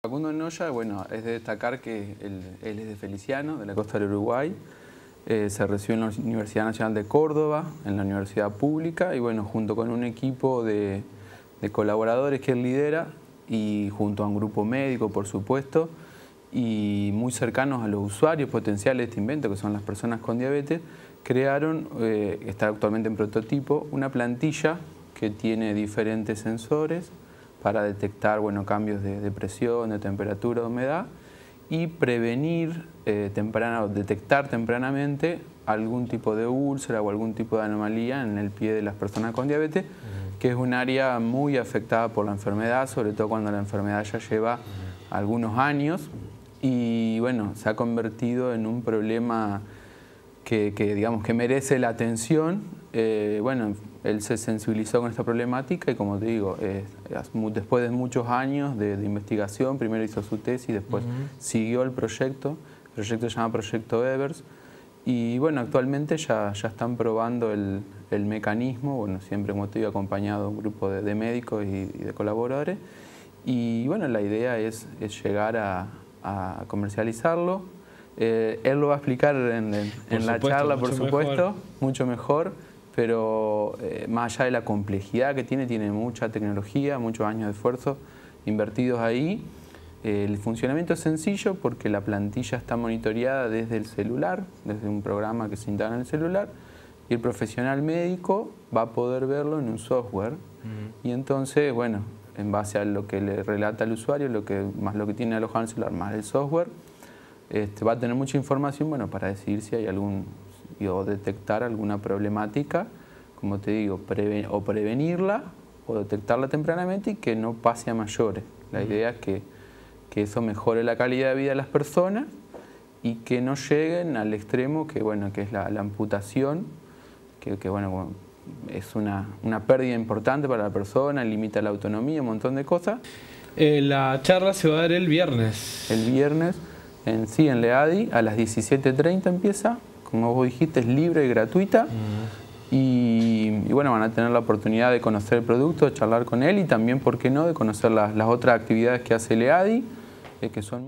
Facundo Noya, bueno, es de destacar que él, es de Feliciano, de la costa del Uruguay. Eh, se recibió en la Universidad Nacional de Córdoba, en la Universidad Pública, y bueno, junto con un equipo de, colaboradores que él lidera, y junto a un grupo médico, por supuesto, y muy cercanos a los usuarios potenciales de este invento, que son las personas con diabetes, crearon, eh, está actualmente en prototipo, una plantilla que tiene diferentes sensores, para detectar bueno, cambios de, presión, de temperatura, de humedad y prevenir, eh, detectar tempranamente algún tipo de úlcera o algún tipo de anomalía en el pie de las personas con diabetes, que es un área muy afectada por la enfermedad, sobre todo cuando la enfermedad ya lleva algunos años y bueno, se ha convertido en un problema que, digamos, que merece la atención. Eh, bueno, él se sensibilizó con esta problemática y como te digo, eh, después de muchos años de, investigación, primero hizo su tesis, después siguió el proyecto, el proyecto se llama Proyecto Evers, y bueno, actualmente ya, ya están probando el, mecanismo, bueno, siempre como te digo, acompañado de un grupo de, médicos y, de colaboradores, y bueno, la idea es, llegar a comercializarlo, eh, él lo va a explicar en, la charla, por supuesto, mucho mejor, pero eh, más allá de la complejidad que tiene, tiene mucha tecnología, muchos años de esfuerzo invertidos ahí. Eh, el funcionamiento es sencillo porque la plantilla está monitoreada desde el celular, desde un programa que se instala en el celular, y el profesional médico va a poder verlo en un software. Y entonces, bueno, en base a lo que le relata el usuario, lo que, más lo que tiene alojado en el celular, más el software, este, va a tener mucha información bueno, para decidir si hay algún, o detectar alguna problemática, como te digo, o prevenirla o detectarla tempranamente y que no pase a mayores. La idea es que, que, eso mejore la calidad de vida de las personas y que no lleguen al extremo que, bueno, que es la, amputación, que, que bueno, es una, una, pérdida importante para la persona, limita la autonomía, un montón de cosas. Eh, la charla se va a dar el viernes. El viernes en sí, en Leadi, a las 17.30 empieza, como vos dijiste, es libre y gratuita. y, bueno, van a tener la oportunidad de conocer el producto, de charlar con él y también, ¿por qué no?, de conocer las, otras actividades que hace Leadi, eh, que son